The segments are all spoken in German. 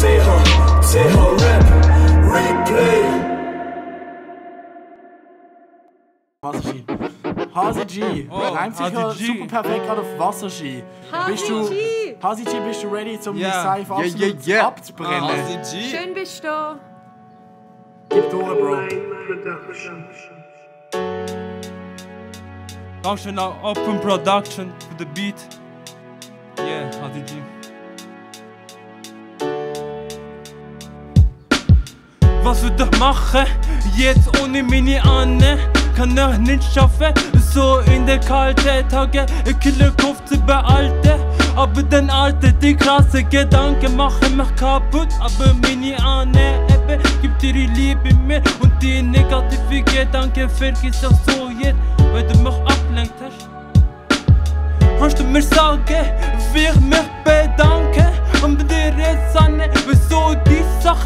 CH, CH Rap, Replay. Hasi G. Hasi G. Oh, Reimt sich ja super perfekt gerade auf Wasserski. Hasi Bist du, G. Hasi G, bist du ready, um Ja. yeah. Safe Yeah, absolut yeah, yeah. abzubrennen? Hasi G. Schön bist du. Gib durch, Bro. Dankeschön an Open Production für den Beat. Yeah, Hasi G. Was würde ich machen? Jetzt ohne meine Anne kann ich nicht schaffen. So in den kalten Tagen, ich kille Kopf zu behalten. Aber den alten, die krassen Gedanken machen mich kaputt. Aber meine Anne eben gibt ihre Liebe mir. Und die negativen Gedanken vergiss ich so jetzt, weil du mich ablenkt hast. Kannst du mir sagen, wie ich mich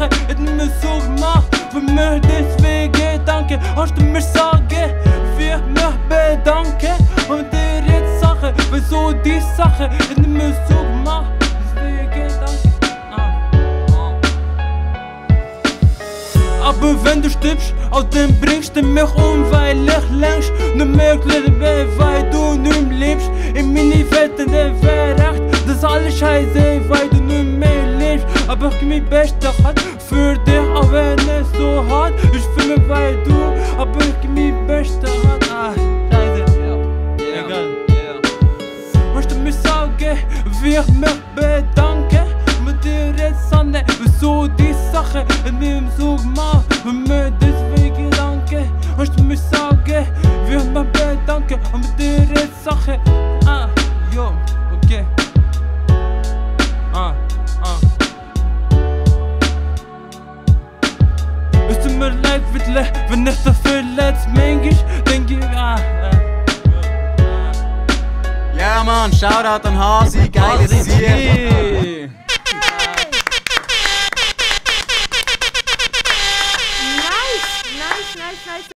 hat mir so gemacht? Für mich deswegen danke. Kannst du mir sagen, ich mich bedanke? Und jetzt Sache, wieso die Sache. Ah. Ah. Aber wenn du stirbst, auch dann bringst du mich um, weil ich längst nicht möglich bin, weil du nicht mehr lebst. In meine Welt, in der recht, das alles scheiße, weil du mehr. Aber ich mein Bestes halt für dich, auch wenn es so hart ist für mich, weil du, aber ich mein Bestes halt. Ah, scheiße. Egal. Kannst du mir sagen, wie ich mich bedanke? Mit dir jetzt an, wieso die Sache in mir so gemacht? Wirklich, wenn ich das verletzt, manchmal denke ich, ah, ah. Ja, Mann, Shoutout an Hasi, geiles Ziel.